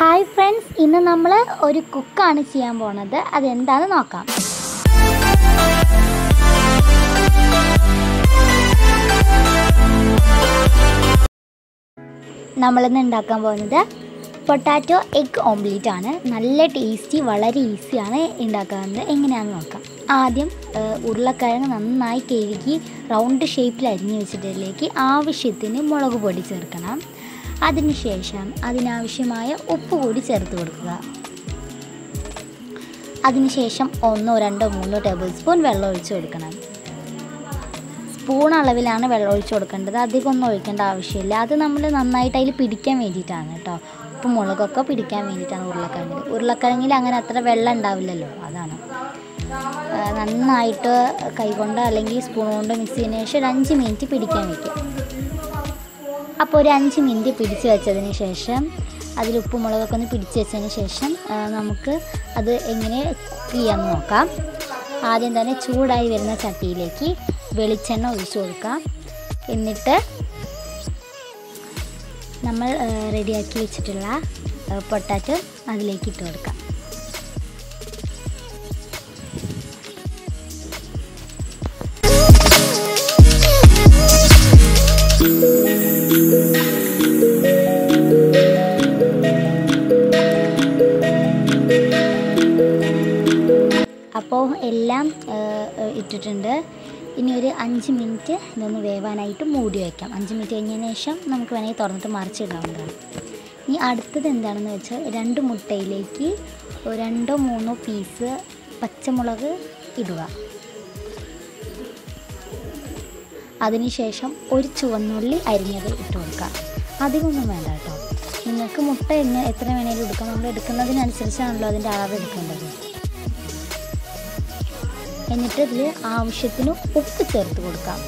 Hi friends ഇന്ന് നമ്മൾ ഒരു കുക്കാണ് ചെയ്യാൻ പോണത്. അതെന്താണെന്ന് നോക്കാം. നമ്മളിന്ന് ഉണ്ടാക്കാൻ പോകുന്നത് പൊട്ടാറ്റോ എഗ് ഓംലേറ്റ് ആണ്. നല്ല ടേസ്റ്റി വളരെ ഈസിയാണ് ഉണ്ടാക്കാവുന്നത് എങ്ങനെയാണെന്ന് നോക്കാം. ആദ്യം ഉരുളക്കിഴങ്ങ് നന്നായി കഴുകി റൗണ്ട് ഷേപ്പിൽ അരിഞ്ഞു വെച്ചിട്ടതിലേക്ക് ആവശ്യത്തിന് മുളക് പൊടി ചേർക്കണം. അതിനുശേഷം അതിനാവശ്യമായ ഉപ്പ് കൂടി ചേർത്ത് കൊടുക്കുക. അതിനുശേഷം ഒന്നോ രണ്ടോ മൂന്നോ ടേബിൾ സ്പൂൺ വെള്ളം ഒഴിച്ച് കൊടുക്കണം. സ്പൂൺ അളവിലാണ് വെള്ളം ഒഴിച്ച് കൊടുക്കേണ്ടത്. അധികം ഒന്നും ഒഴിക്കേണ്ട ആവശ്യമില്ല. അത് നമ്മൾ നന്നായിട്ട് അതിൽ പിടിക്കാൻ വേണ്ടിയിട്ടാണ് കേട്ടോ. ഉപ്പും മുളകൊക്കെ പിടിക്കാൻ വേണ്ടിയിട്ടാണ് ഉരുളക്കിഴങ്ങിൽ ഉരുളക്കിഴങ്ങിൽ അങ്ങനെ അത്ര വെള്ളം ഉണ്ടാവില്ലല്ലോ. അതാണ്. നന്നായിട്ട് കൈകൊണ്ട് അല്ലെങ്കിൽ സ്പൂൺ കൊണ്ട് മിക്സ് ചെയ്യുന്ന ശേഷം ഒരു അഞ്ച് മിനിറ്റ് പിടിക്കാൻ വയ്ക്കും അപ്പോൾ ഒരു അഞ്ച് മിനിറ്റ് പിടിച്ച് വെച്ചതിന് ശേഷം അതിൽ ഉപ്പും മുളകൊക്കെ ഒന്ന് പിടിച്ച് വെച്ചതിന് ശേഷം നമുക്ക് അത് എങ്ങനെ ചെയ്യാമെന്ന് നോക്കാം. ആദ്യം തന്നെ ചൂടായി വരുന്ന ചട്ടിയിലേക്ക് വെളിച്ചെണ്ണ ഒഴിച്ചു കൊടുക്കാം. എന്നിട്ട് നമ്മൾ റെഡിയാക്കി വെച്ചിട്ടുള്ള പൊട്ടാറ്റോ അതിലേക്ക് ഇട്ട് കൊടുക്കാം. അപ്പോൾ എല്ലാം ഇട്ടിട്ടുണ്ട്. ഇനി ഒരു അഞ്ച് മിനിറ്റ് ഇതൊന്ന് വേവാനായിട്ട് മൂടി വയ്ക്കാം. അഞ്ച് മിനിറ്റ് കഴിഞ്ഞതിന് ശേഷം നമുക്ക് വേണമെങ്കിൽ തുറന്നിട്ട് മറിച്ചിടാവുന്നതാണ് ഇനി അടുത്തത് എന്താണെന്ന് വെച്ചാൽ രണ്ട് മുട്ടയിലേക്ക് രണ്ടോ മൂന്നോ പീസ് പച്ചമുളക് ഇടുക. അതിനുശേഷം ഒരു ചുവന്നുള്ളി അരിഞ്ഞത് ഇട്ട് കൊടുക്കുക. അധികമൊന്നും വേണ്ട കേട്ടോ. നിങ്ങൾക്ക് മുട്ട എങ്ങനെ എത്ര വേണേലും എടുക്കാം. നമ്മൾ എടുക്കുന്നതിനനുസരിച്ചാണല്ലോ അതിന്റെ അളവ് എടുക്കേണ്ടത്. എന്നിട്ട് ഇതിൽ ആവശ്യത്തിന് ഉപ്പ് ചേർത്ത് കൊടുക്കാം.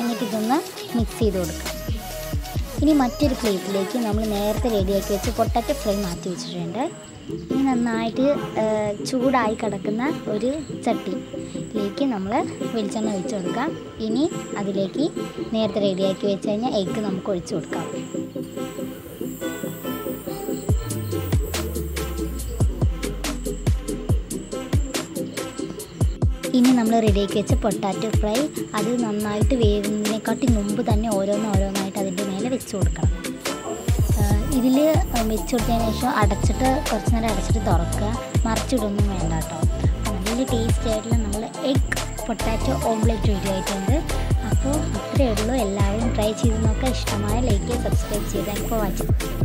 എന്നിട്ട് ഇതൊന്ന് മിക്സ് ചെയ്ത് കൊടുക്കാം. ഇനി മറ്റൊരു പ്ലേറ്റിലേക്ക് നമ്മൾ നേരത്തെ റെഡിയാക്കി വെച്ച് പൊട്ടറ്റ ഫ്രൈ മാറ്റി വെച്ചിട്ടുണ്ട്. ഇനി നന്നായിട്ട് ചൂടായി കിടക്കുന്ന ഒരു ചട്ടിയിലേക്ക് നമ്മൾ വെളിച്ചെണ്ണ ഒഴിച്ചു കൊടുക്കാം. ഇനി അതിലേക്ക് നേരത്തെ റെഡിയാക്കി വെച്ച് കഴിഞ്ഞാൽ എഗ്ഗ് നമുക്ക് ഒഴിച്ചു കൊടുക്കാം. ഇനി നമ്മൾ റെഡിയാക്കി വെച്ച പൊട്ടാറ്റോ ഫ്രൈ അത് നന്നായിട്ട് വേവുന്നതിനെക്കാട്ടി മുമ്പ് തന്നെ ഓരോന്ന് ഓരോന്നായിട്ട് അതിന്റെ മേലെ വെച്ച് കൊടുക്കണം. ഇതിൽ വെച്ച് കൊടുത്തതിന് ശേഷം അടച്ചിട്ട് കുറച്ച് നേരം അടച്ചിട്ട് തുറക്കുക. മറിച്ചിടൊന്നും വേണ്ട കേട്ടോ. നല്ല ടേസ്റ്റ് ആയിട്ടുള്ള നമ്മൾ എഗ് പൊട്ടാറ്റോ ഓംലെറ്റ് റെഡി ആയിട്ടുണ്ട് അപ്പോൾ ഇത്രയേ ഉള്ളൂ. എല്ലാവരും ട്രൈ ചെയ്ത് നോക്കുക. ഇഷ്ടമായ ലൈക്ക് സബ്സ്ക്രൈബ് ചെയ്ത് താങ്ക് ഫോർ വാച്ചിങ്